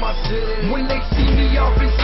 my. When they see me off in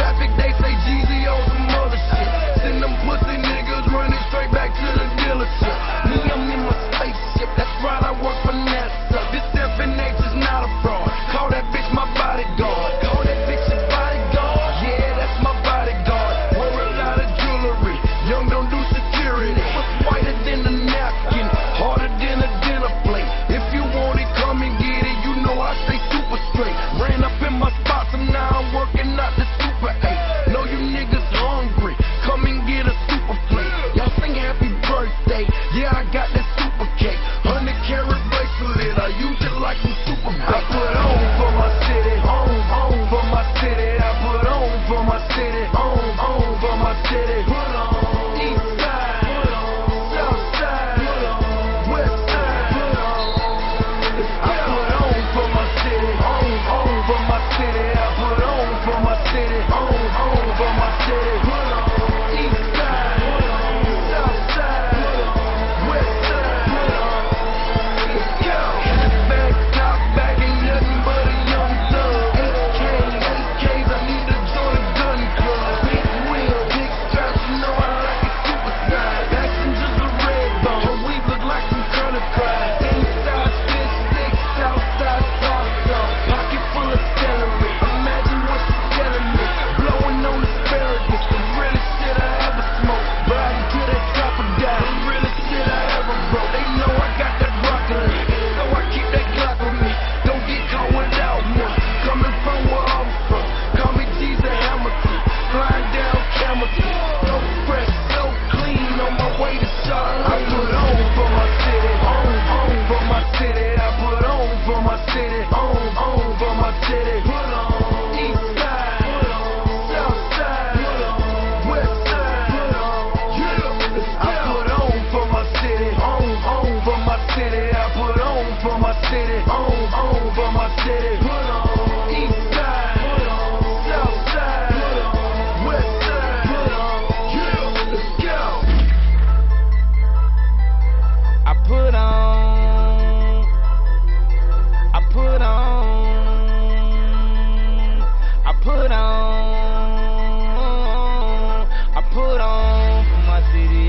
on, on.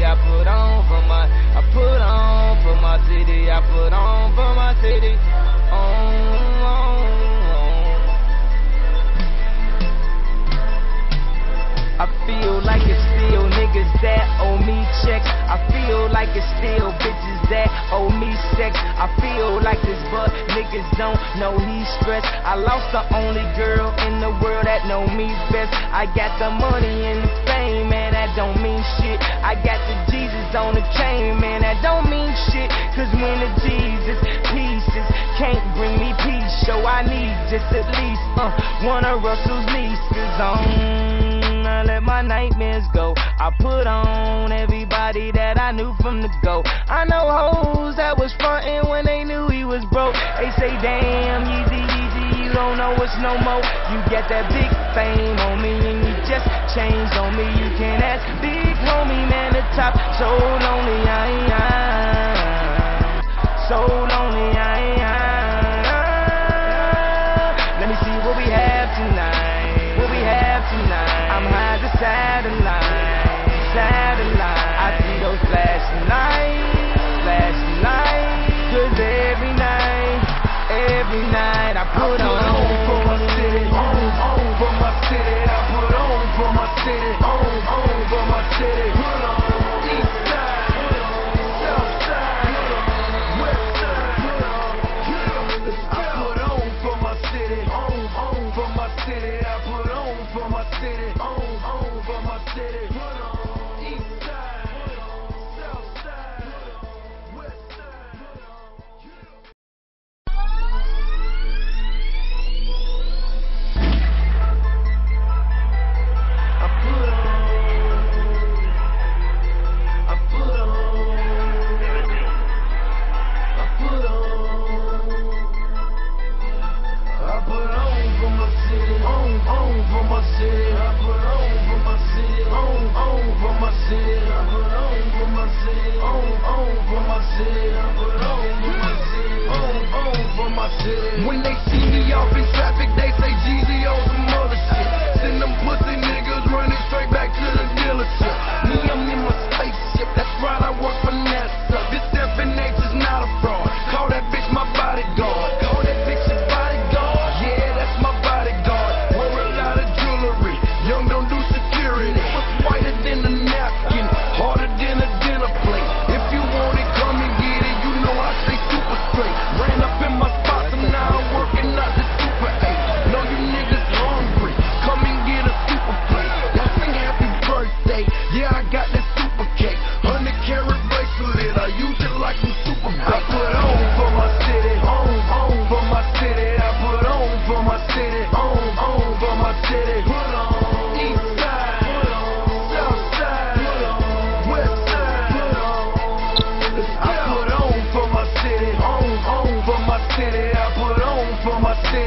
I put on for my, I put on for my city, I put on for my city. On, on, on. I feel like it's still niggas that owe me checks. I feel like it's still bitches that owe me sex. I feel like this, but niggas don't know he's stressed. I lost the only girl in the world that know me best. I got the money and the fame, man, that don't mean shit. I got the Jesus on the chain, man, that don't mean shit. Cause when the Jesus pieces can't bring me peace, so I need just at least uh, one of Russell's nieces on trying to let my nightmares go. I put on everybody that I knew from the go. I know hoes that was frontin' when they knew he was broke. They say, damn, Yeezy, Yeezy, you don't know us no more. You get that big fame on me and you just changed on me. You can ask big homie, man, the top. So lonely, I'm so lonely. When they see me off in traffic, they say.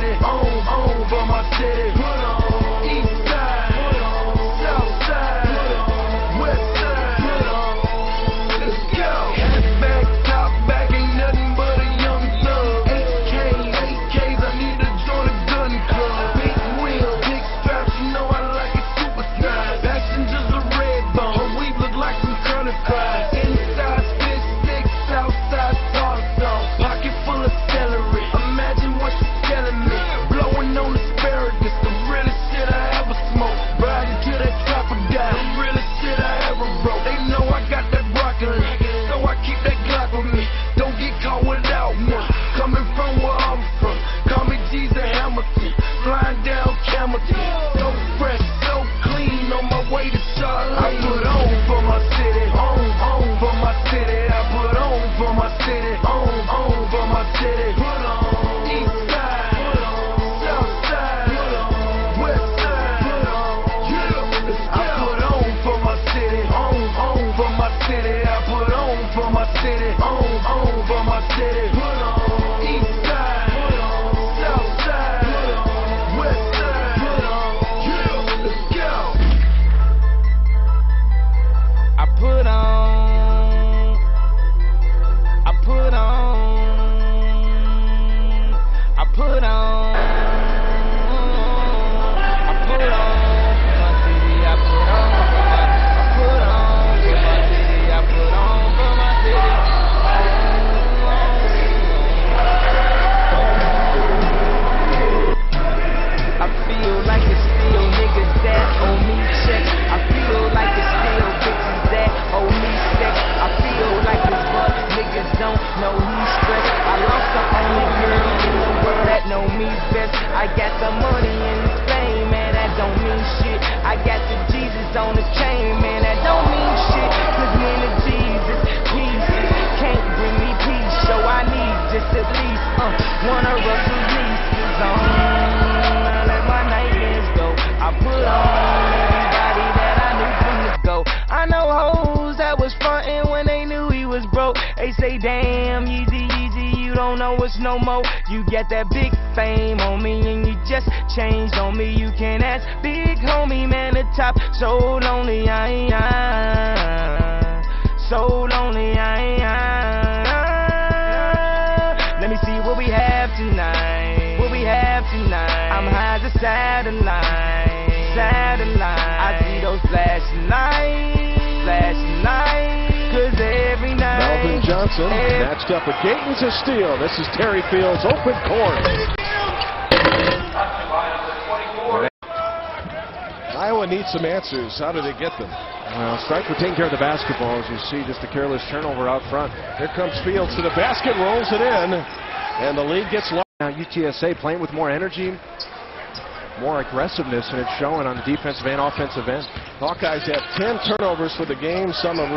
City, on, on for my city. I got the money and the fame, man, that don't mean shit. I got the Jesus on the chain, man, that don't mean shit. Cause me and the Jesus pieces can't bring me peace. So I need just at least uh, one of us releases on. I let my nightmares go. I put on everybody that I knew from the go. I know hoes that was frontin' when they knew he was broke. They say, damn, Yeezy, don't know us no more. You get that big fame on me and you just changed on me. You can ask big homie, man, the top. So lonely, I ain't. I, so lonely, I ain't. I, let me see what we have tonight. What we have tonight. I'm high as a satellite. Satellite. I see those flashing lights. Flashing lights. Cause every night. Melvin Johnson matched up with Gatens a steal. This is Terry Fields, open court. Iowa needs some answers. How do they get them? Well, Stryker taking care of the basketball, as you see, just a careless turnover out front. Here comes Fields to the basket, rolls it in, and the lead gets lost. Now UTSA playing with more energy, more aggressiveness, and it's showing on the defensive and offensive end. Hawkeyes have 10 turnovers for the game. Some have